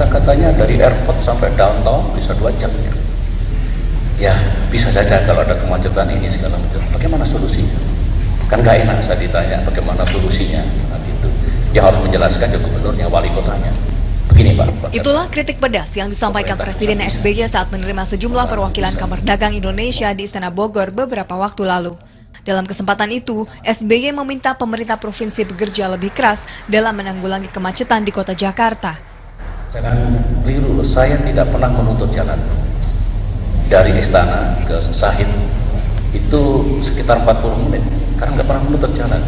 Kata-katanya dari airport sampai downtown bisa dua jam ya. Ya bisa saja kalau ada kemacetan ini segala macam. Bagaimana solusinya? Kan nggak enak saya ditanya bagaimana solusinya. Nah, gitu. Yang harus menjelaskan juga gubernurnya, wali kotanya. Begini Pak. Itulah kritik pedas yang disampaikan Presiden SBY saat menerima sejumlah perwakilan Kamar Dagang Indonesia di Istana Bogor beberapa waktu lalu. Dalam kesempatan itu, SBY meminta pemerintah provinsi bekerja lebih keras dalam menanggulangi kemacetan di kota Jakarta. Jangan keliru, saya tidak pernah menutup jalan. Dari istana ke Sahid itu sekitar 40 menit, karena nggak pernah menutup jalan.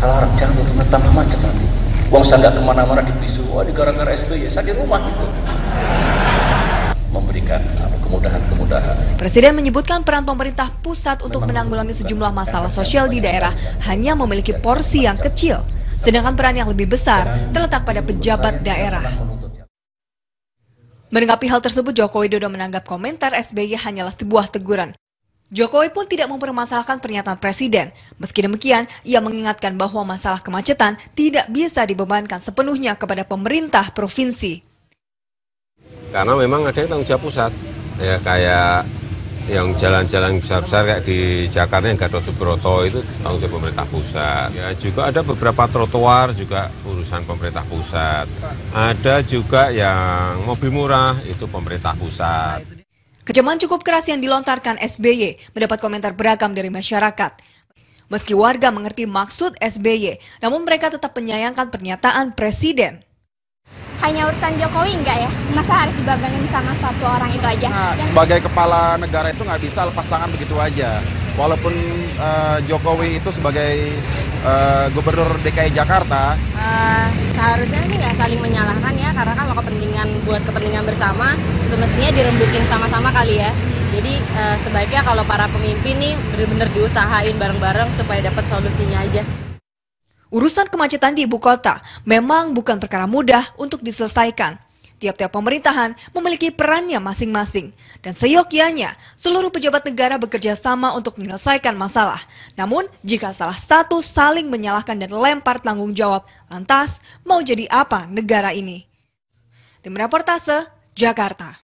Salah harap jangan tutup tambah macet nanti. Uang saya nggak ke mana-mana di bisu, wah di gara-gara SBY, saya di rumah itu. Memberikan kemudahan-kemudahan. Presiden menyebutkan peran pemerintah pusat untuk menanggulangi sejumlah masalah sosial di daerah hanya memiliki porsi yang kecil, sedangkan peran yang lebih besar terletak pada pejabat daerah. Menanggapi hal tersebut, Joko Widodo menanggap komentar SBY hanyalah sebuah teguran. Jokowi pun tidak mempermasalahkan pernyataan Presiden. Meski demikian, ia mengingatkan bahwa masalah kemacetan tidak bisa dibebankan sepenuhnya kepada pemerintah provinsi. Karena memang ada yang tanggung jawab pusat, ya kayak yang jalan-jalan besar-besar kayak di Jakarta yang Gatot Subroto itu tanggung jawab pemerintah pusat. Ya juga ada beberapa trotoar juga urusan pemerintah pusat. Ada juga yang mobil murah itu pemerintah pusat. Kecaman cukup keras yang dilontarkan SBY mendapat komentar beragam dari masyarakat. Meski warga mengerti maksud SBY, namun mereka tetap menyayangkan pernyataan Presiden. Hanya urusan Jokowi enggak ya? Masa harus dibebanin sama satu orang itu aja? Nah, sebagai kepala negara itu nggak bisa lepas tangan begitu aja. Walaupun uh, Jokowi itu sebagai uh, gubernur DKI Jakarta, uh, seharusnya sih nggak saling menyalahkan ya, karena kalau kepentingan buat kepentingan bersama, semestinya dirembukin sama-sama kali ya. Jadi uh, sebaiknya kalau para pemimpin nih benar-benar diusahain bareng-bareng supaya dapat solusinya aja. Urusan kemacetan di ibu kota memang bukan perkara mudah untuk diselesaikan. Tiap-tiap pemerintahan memiliki perannya masing-masing. Dan seyogyanya, seluruh pejabat negara bekerja sama untuk menyelesaikan masalah. Namun, jika salah satu saling menyalahkan dan lempar tanggung jawab, lantas mau jadi apa negara ini? Tim Reportase, Jakarta.